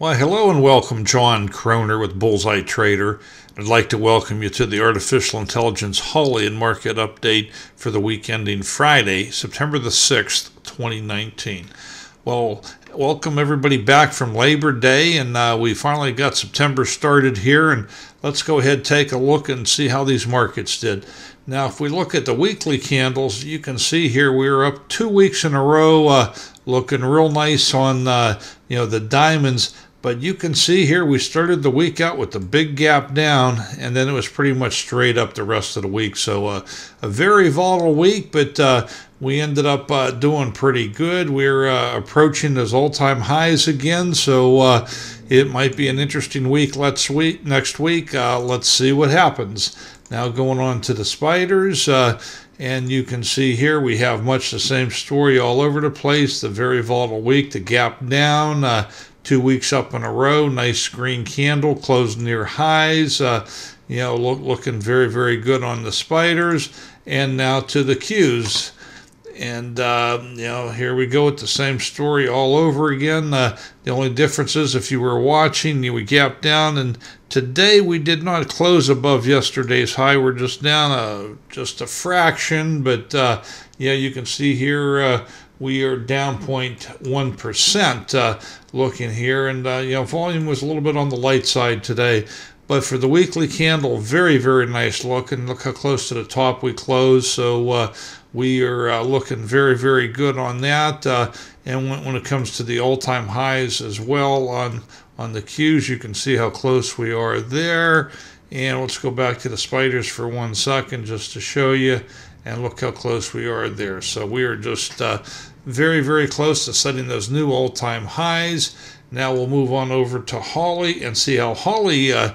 Well, hello and welcome, John Kroner with Bullzeye Trader. I'd like to welcome you to the Artificial Intelligence Holly and Market Update for the week ending Friday, September the 6th, 2019. Well, welcome everybody back from Labor Day, and uh, we finally got September started here. And let's go ahead take a look and see how these markets did. Now, if we look at the weekly candles, you can see here we're up two weeks in a row, uh, looking real nice on uh, you know the diamonds. But you can see here we started the week out with the big gap down, and then it was pretty much straight up the rest of the week. So uh, a very volatile week, but uh, we ended up uh, doing pretty good. We're uh, approaching those all-time highs again, so uh, it might be an interesting week. Let's week next week. Uh, let's see what happens. Now going on to the spiders. And you can see here we have much the same story all over the place. The very volatile week, the gap down, uh, two weeks up in a row. Nice green candle, closed near highs. Uh, you know, look, looking very, very good on the spiders. And now to the Qs. And, uh, you know, here we go with the same story all over again. Uh, the only difference is if you were watching, you would gap down. And today we did not close above yesterday's high. We're just down a, just a fraction. But, uh, yeah, you can see here uh, we are down 0.1% uh, looking here. And, uh, you know, volume was a little bit on the light side today. But for the weekly candle, very, very nice look. And look how close to the top we closed. So uh, we are uh, looking very, very good on that. Uh, and when, when it comes to the all-time highs as well on, on the Qs, you can see how close we are there. And let's go back to the spiders for one second just to show you. And look how close we are there. So we are just uh, very, very close to setting those new all time highs. Now we'll move on over to Holly and see how Holly uh,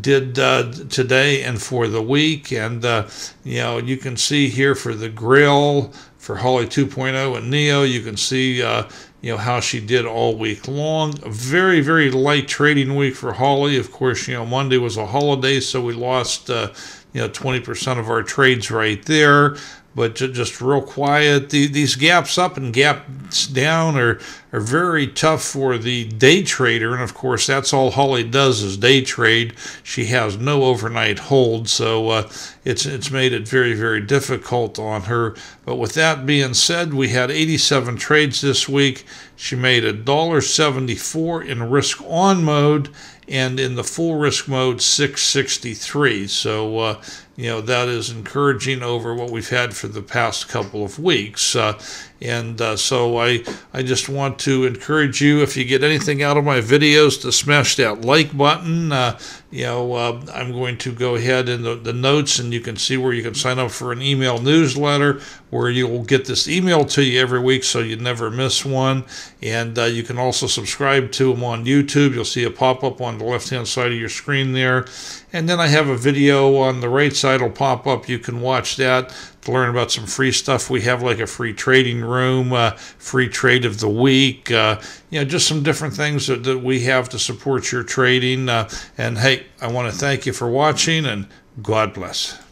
did uh, today and for the week. And, uh, you know, you can see here for the Grail, for Holly 2.0 and Neo, you can see, uh, you know, how she did all week long. A very, very light trading week for Holly. Of course, you know, Monday was a holiday, so we lost, uh, you know, 20% of our trades right there but just real quiet. The, these gaps up and gaps down are, are very tough for the day trader. And of course, that's all Holly does is day trade. She has no overnight hold. So uh, it's, it's made it very, very difficult on her. But with that being said, we had 87 trades this week. She made a dollar 74 in risk on mode and in the full risk mode 663 so uh, you know that is encouraging over what we've had for the past couple of weeks uh, and uh, so I, I just want to encourage you, if you get anything out of my videos, to smash that like button. Uh, you know, uh, I'm going to go ahead in the, the notes and you can see where you can sign up for an email newsletter where you will get this email to you every week so you never miss one. And uh, you can also subscribe to them on YouTube. You'll see a pop up on the left hand side of your screen there. And then I have a video on the right side will pop up. You can watch that to learn about some free stuff. We have like a free trading room, uh, free trade of the week, uh, you know, just some different things that, that we have to support your trading. Uh, and hey, I want to thank you for watching and God bless.